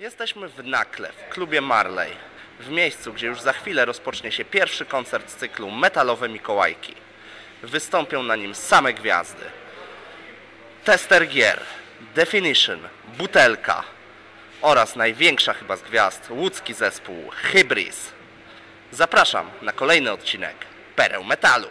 Jesteśmy w Nakle, w klubie Marley, w miejscu, gdzie już za chwilę rozpocznie się pierwszy koncert z cyklu Metalowe Mikołajki. Wystąpią na nim same gwiazdy. Tester Gier, Definition, Butelka oraz największa chyba z gwiazd, łódzki zespół Hybris. Zapraszam na kolejny odcinek Pereł Metalu.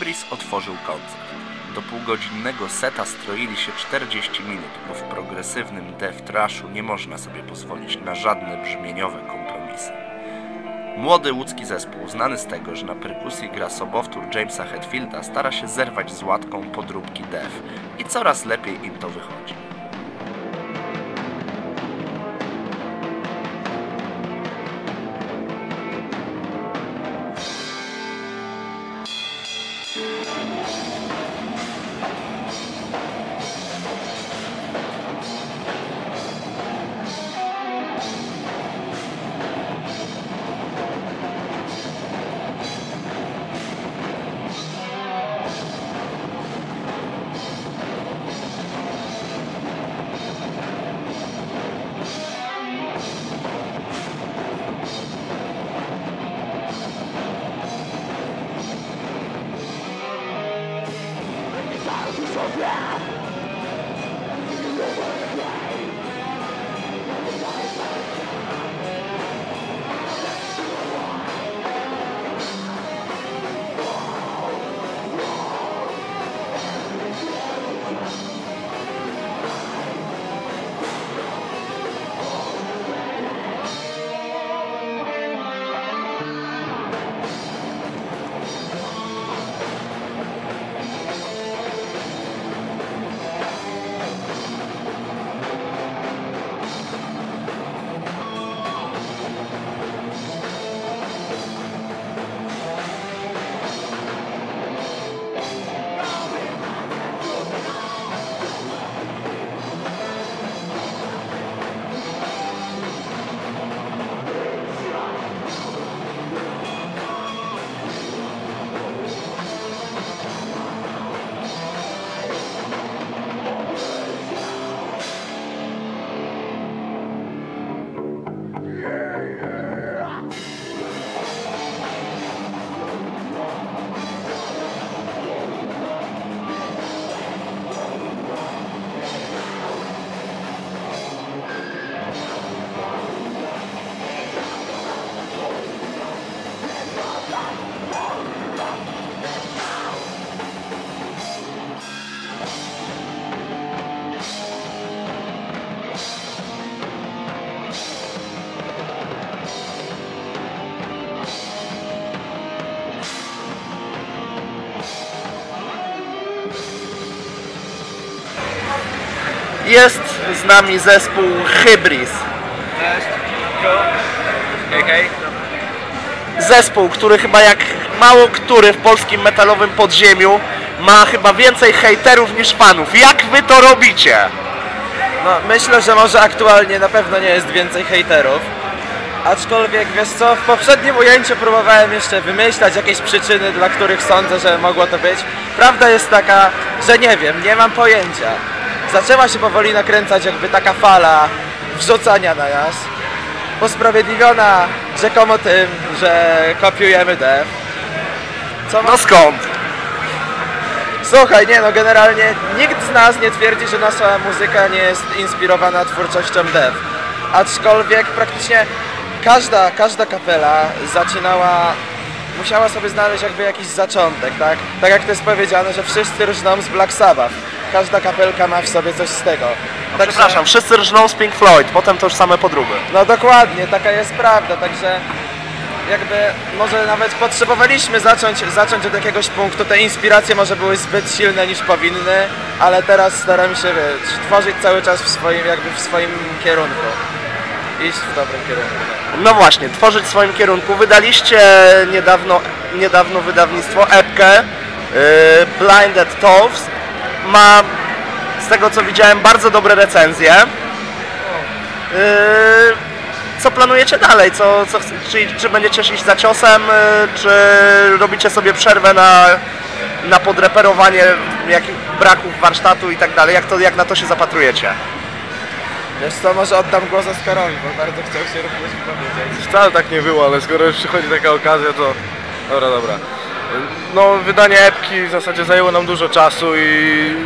Hybris otworzył koncert. Do półgodzinnego seta stroili się 40 minut, bo w progresywnym death trashu nie można sobie pozwolić na żadne brzmieniowe kompromisy. Młody łódzki zespół, znany z tego, że na perkusji gra sobowtór Jamesa Hetfielda, stara się zerwać z łatką podróbki death i coraz lepiej im to wychodzi. Yeah. so bad. Jest z nami zespół Hybris. Zespół, który chyba jak mało który w polskim metalowym podziemiu ma chyba więcej hejterów niż fanów. Jak wy to robicie? No, myślę, że może aktualnie na pewno nie jest więcej hejterów. Aczkolwiek, wiesz co, w poprzednim ujęciu próbowałem jeszcze wymyślać jakieś przyczyny, dla których sądzę, że mogło to być. Prawda jest taka, że nie wiem, nie mam pojęcia. Zaczęła się powoli nakręcać jakby taka fala wrzucania na nas. Usprawiedliwiona rzekomo tym, że kopiujemy dev. Co No skąd? Słuchaj, nie no, generalnie nikt z nas nie twierdzi, że nasza muzyka nie jest inspirowana twórczością dev. Aczkolwiek praktycznie każda, każda kapela zaczynała, musiała sobie znaleźć jakby jakiś zaczątek, tak? Tak jak to jest powiedziane, że wszyscy rżną z Black Sabbath. Każda kapelka ma w sobie coś z tego. Także- Przepraszam, wszyscy rżną z Pink Floyd, potem to już same podróby. No dokładnie, taka jest prawda, także jakby może nawet potrzebowaliśmy zacząć, zacząć od jakiegoś punktu. Te inspiracje może były zbyt silne niż powinny, ale teraz staramy się wiesz, tworzyć cały czas w swoim, jakby w swoim kierunku. iść w dobrym kierunku. No właśnie, tworzyć w swoim kierunku. Wydaliście niedawno, niedawno wydawnictwo epkę y, Blinded Toves. Ma z tego co widziałem bardzo dobre recenzje. Y, co planujecie dalej? Co, co, czy, czy będziecie iść za ciosem, y, czy robicie sobie przerwę na, na podreperowanie jakich braków warsztatu i tak dalej? Jak, to, jak na to się zapatrujecie? Wiesz co, może oddam głos Oskarowi, bo bardzo chciał się również wypowiedzieć. Wcale tak nie było, ale skoro już przychodzi taka okazja, to... Dobra, dobra. No, wydanie epki w zasadzie zajęło nam dużo czasu i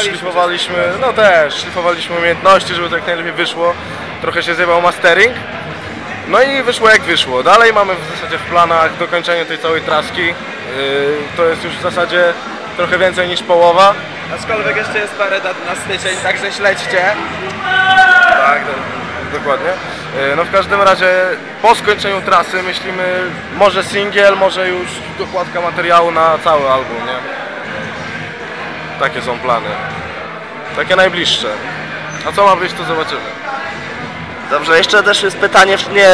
szlifowaliśmy, no też, szlifowaliśmy umiejętności, żeby to jak najlepiej wyszło. Trochę się zjebał mastering. No i wyszło jak wyszło. Dalej mamy w zasadzie w planach dokończenie tej całej traski. Yy, to jest już w zasadzie trochę więcej niż połowa. Aczkolwiek jeszcze jest parę dat na styczeń, także śledźcie. Tak, do, dokładnie. E, No w każdym razie po skończeniu trasy myślimy może singiel, może już dokładka materiału na cały album, nie? Takie są plany. Takie najbliższe. A co ma być, to zobaczymy. Dobrze, jeszcze też jest pytanie, w- nie,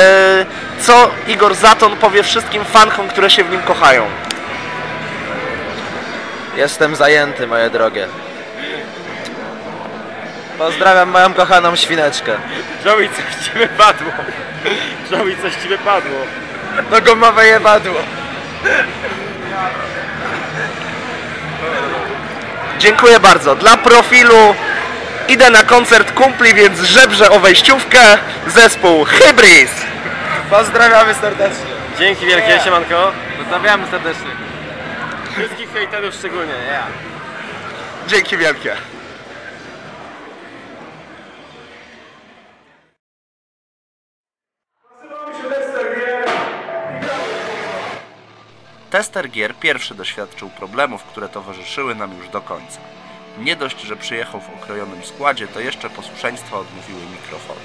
co Igor Zaton powie wszystkim fankom, które się w nim kochają? Jestem zajęty, moje drogie. Pozdrawiam moją kochaną świneczkę. Joey, coś ci wypadło. Joey, coś ci wypadło. No gumowe jebadło. Dziękuję bardzo. Dla profilu idę na koncert kumpli, więc żebrze o wejściówkę. Zespół Hybris. Pozdrawiamy serdecznie. Dzięki wielkie, siemanko. Pozdrawiamy serdecznie. Wszystkich hejterów szczególnie, ja. Dzięki wielkie. Tester gier pierwszy doświadczył problemów, które towarzyszyły nam już do końca. Nie dość, że przyjechał w okrojonym składzie, to jeszcze posłuszeństwa odmówiły mikrofony.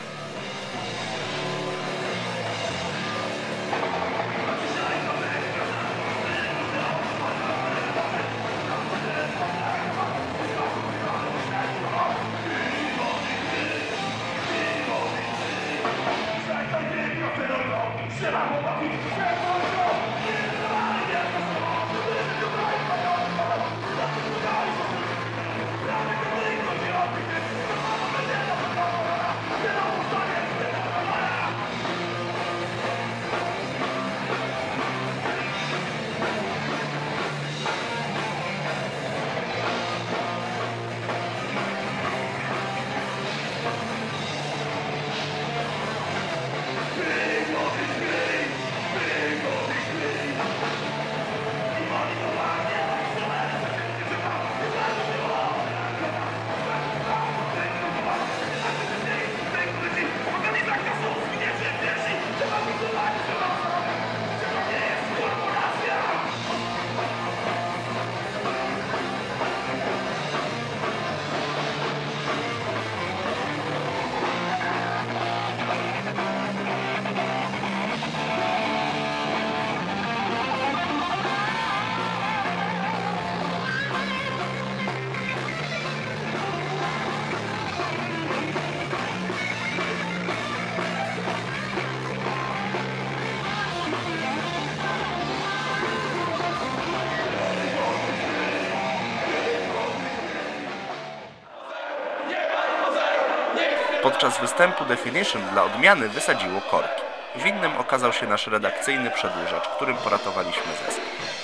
Podczas występu Definition dla odmiany wysadziło korki. Winnym okazał się nasz redakcyjny przedłużacz, którym poratowaliśmy zespół.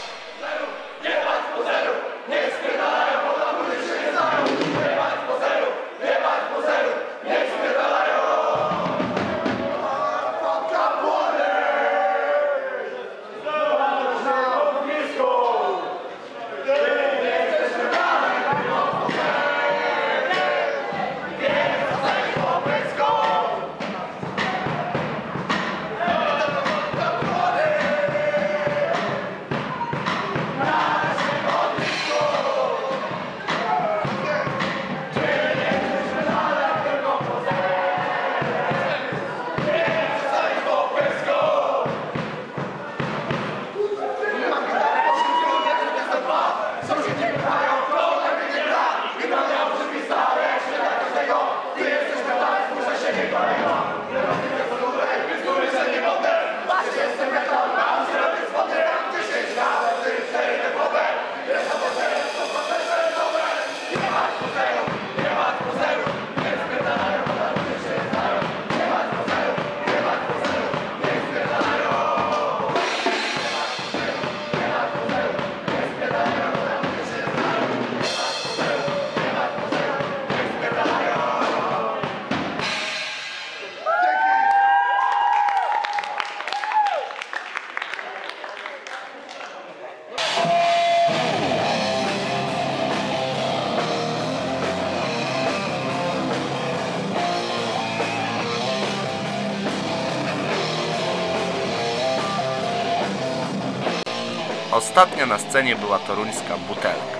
Ostatnia na scenie była toruńska butelka.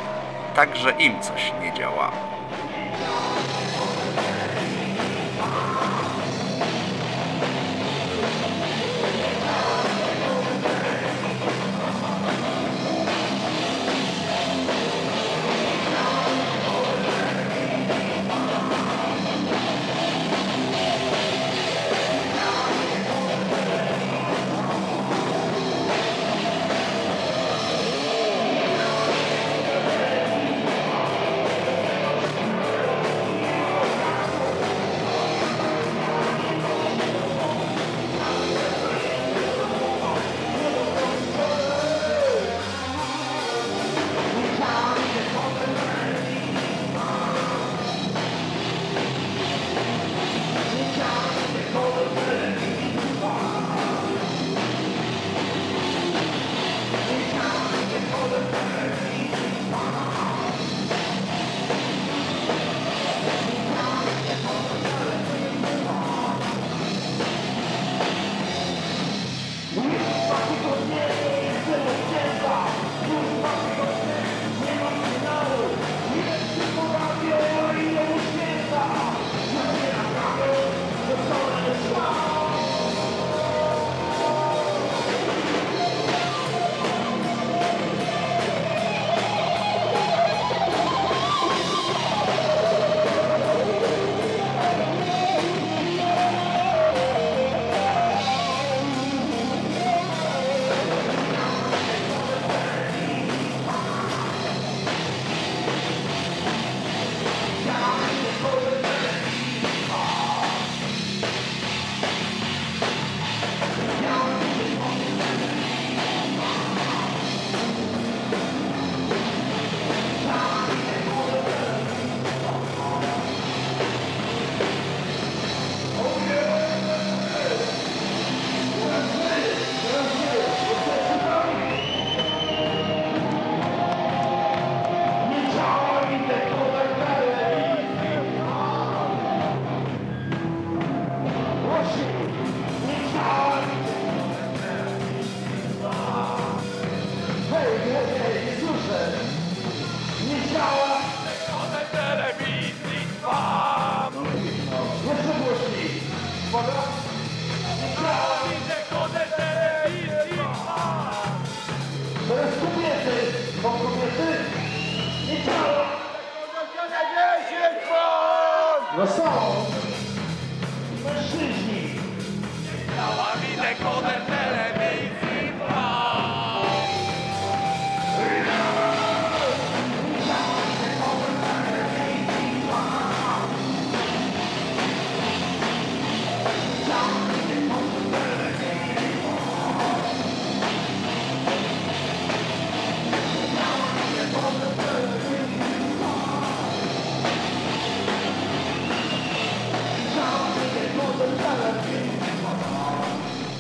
Także im coś nie działało.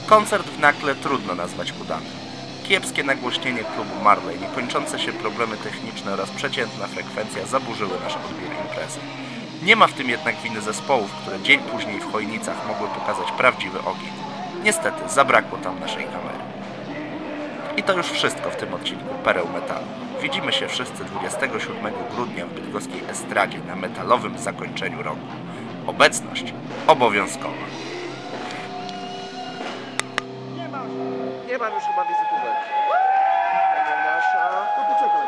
Koncert w Nakle trudno nazwać udanym. Kiepskie nagłośnienie klubu Marley, niekończące się problemy techniczne oraz przeciętna frekwencja zaburzyły nasz odbiór imprezy. Nie ma w tym jednak winy zespołów, które dzień później w Chojnicach mogły pokazać prawdziwy ogień. Niestety, zabrakło tam naszej kamery. I to już wszystko w tym odcinku Pereł Metalu. Widzimy się wszyscy 27 grudnia w bydgoskiej estradzie na metalowym zakończeniu roku. Obecność obowiązkowa. Mam już chyba wizytówek. Nasza... To poczekaj.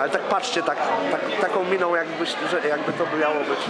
Ale tak patrzcie, tak, tak, taką miną jakbyś, że, jakby to miało być.